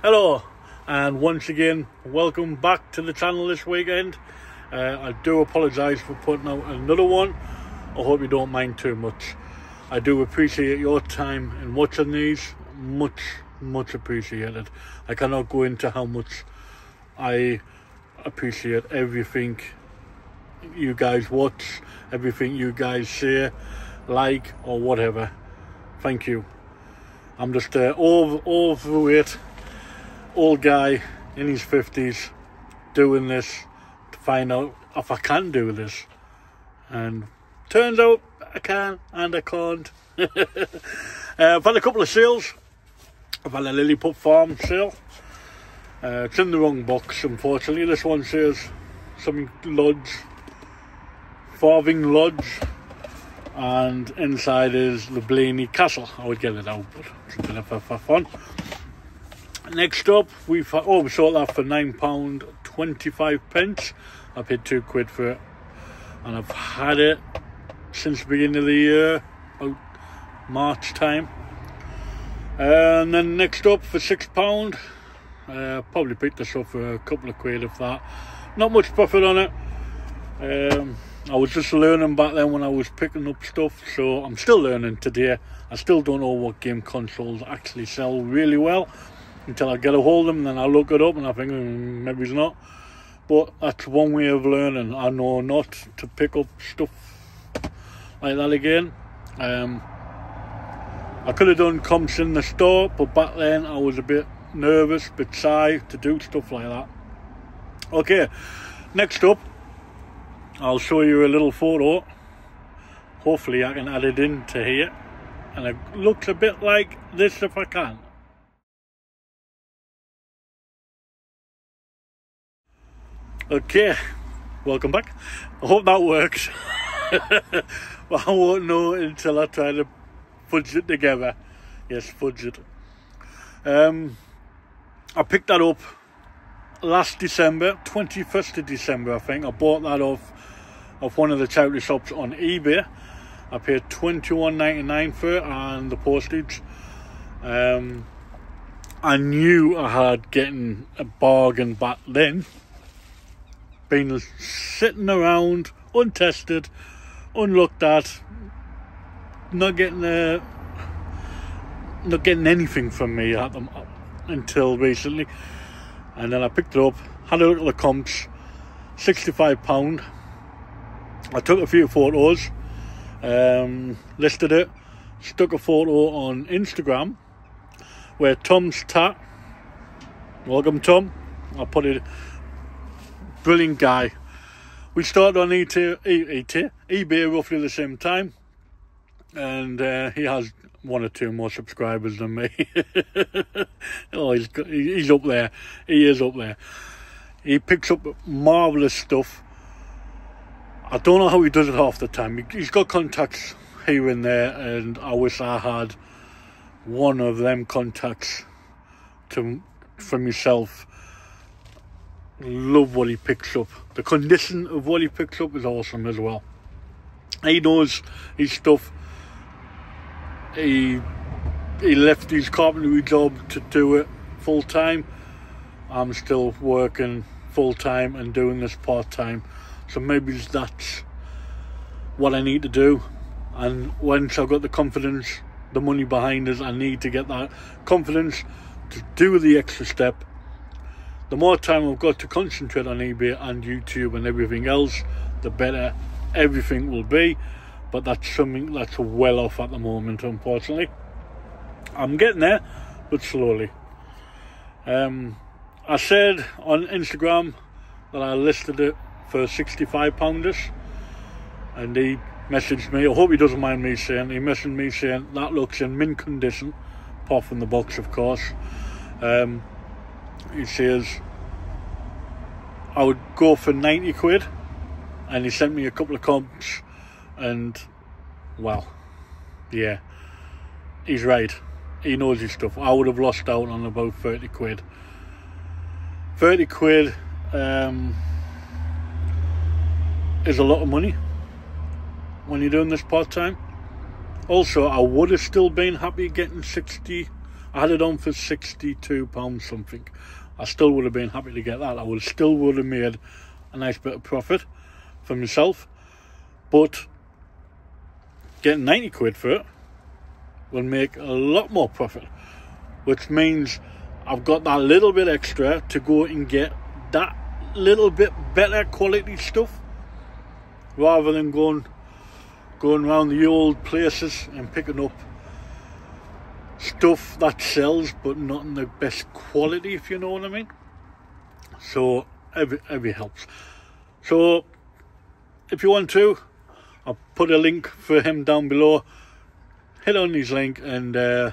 Hello, and once again, welcome back to the channel this weekend. Uh, I do apologise for putting out another one. I hope you don't mind too much. I do appreciate your time in watching these. Much, much appreciated. I cannot go into how much I appreciate everything you guys watch, everything you guys share, like, or whatever. Thank you. I'm just uh, over, overweight, old guy in his 50s doing this to find out if I can do this. And turns out I can and I can't. uh, I've had a couple of sales. I've had a Lilliput Farm sale. Uh, it's in the wrong box, unfortunately. This one says something Lodge, Farthing Lodge, and inside is the Blarney Castle. I would get it out, but it's a bit of a fun. Next up, we've oh we sold that for nine pound twenty five pence. I paid two quid for it, and I've had it since the beginning of the year, about March time. And then next up for six pound, uh, probably picked this up for a couple of quid if that. Not much profit on it. Um, I was just learning back then when I was picking up stuff, so I'm still learning today. I still don't know what game consoles actually sell really well until I get a hold of them, and then I look it up and I think mm, maybe it's not. But that's one way of learning. I know not to pick up stuff like that again. Um, I could have done comps in the store, but back then I was a bit nervous, bit shy to do stuff like that. Okay, next up, I'll show you a little photo. Hopefully I can add it into here. And it looks a bit like this if I can. Okay, welcome back. I hope that works. but I won't know until I try to fudge it together. Yes, fudge it. Um, I picked that up last December, 21st of December, I think. I bought that off of one of the charity shops on eBay. I paid twenty one ninety nine for it and the postage. Um, I knew I had getting a bargain back then. Been sitting around untested, unlooked at, not getting a, not getting anything from me them until recently. And then I picked it up, had a look at the comps, sixty five pound I took a few photos, um, listed it, stuck a photo on Instagram where Tom's Tat, welcome Tom, I put it, brilliant guy. We started on ET, ET, eBay roughly the same time, and uh, he has one or two more subscribers than me. oh, he's, he's up there. He is up there. He picks up marvellous stuff I don't know how he does it half the time. He's got contacts here and there, and I wish I had one of them contacts to from yourself. Love what he picks up. The condition of what he picks up is awesome as well. He knows his stuff. He he left his carpentry job to do it full time. I'm still working full time and doing this part time. So maybe that's what I need to do. And once I've got the confidence, the money behind us, I need to get that confidence to do the extra step. The more time I've got to concentrate on eBay and YouTube and everything else, the better everything will be. But that's something that's well off at the moment, unfortunately. I'm getting there, but slowly. Um, I said on Instagram that I listed it for 65 pounders and he messaged me I hope he doesn't mind me saying he messaged me saying that looks in mint condition apart from the box of course um, he says I would go for 90 quid and he sent me a couple of comps and well yeah he's right he knows his stuff I would have lost out on about 30 quid 30 quid um, is a lot of money when you're doing this part time. Also, I would have still been happy getting 60. I had it on for £62 something. I still would have been happy to get that. I would still would have made a nice bit of profit for myself. But getting 90 quid for it will make a lot more profit. Which means I've got that little bit extra to go and get that little bit better quality stuff rather than going going around the old places and picking up stuff that sells but not in the best quality if you know what I mean. So every every helps. So if you want to I'll put a link for him down below. Hit on his link and uh,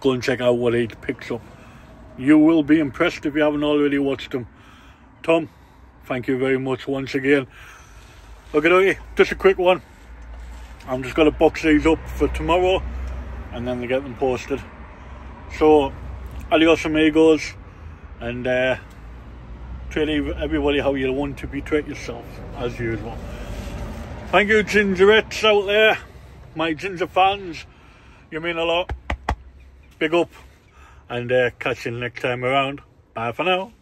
go and check out what he picks up. You will be impressed if you haven't already watched them Tom thank you very much once again. Okay okay just a quick one. I'm just going to box these up for tomorrow and then they get them posted. So, adios amigos, and uh, treat everybody how you want to be treated yourself, as usual. Thank you, gingerettes out there, my ginger fans. You mean a lot. Big up, and uh, catch you next time around. Bye for now.